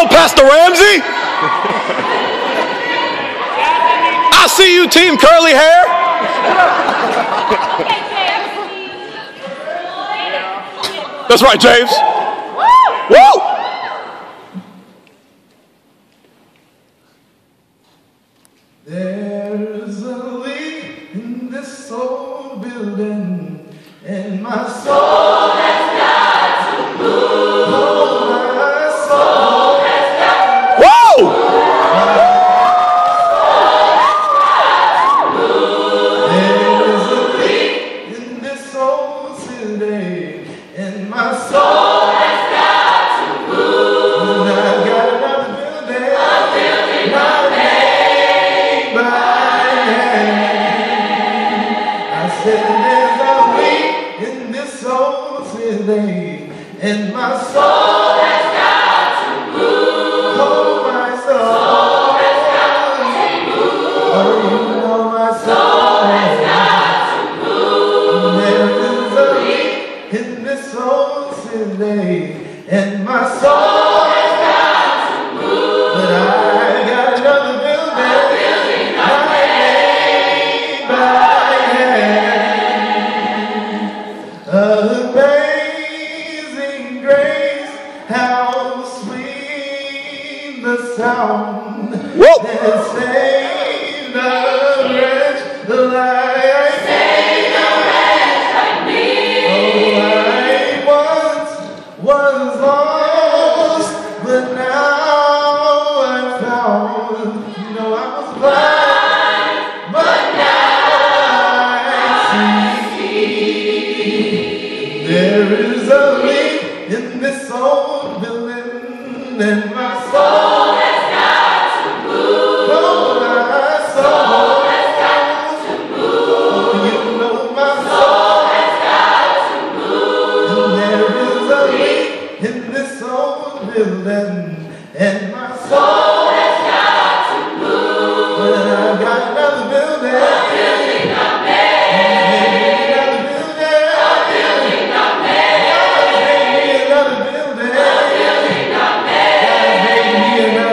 go, Pastor Ramsey. I see you, Team Curly Hair. That's right, James. Woo! There's a leak in this old building, and my soul and my soul has got to move. Oh, my soul has got to move. Oh, you my soul has there is a in this and my soul grace, how sweet the sound Whoa! that saved and my soul has got to move. Oh, my soul has got to move. You know, my soul has got to move. and there is a leak in this old building, and my soul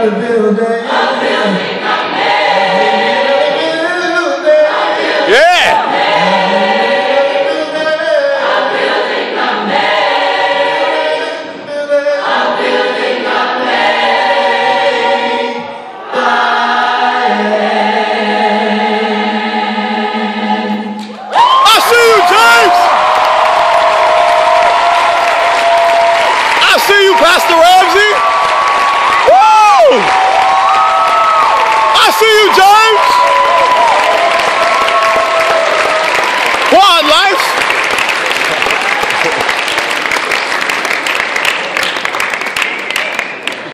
another building, a building not made, Yeah! I see you, James. I see you, Pastor Ramsey.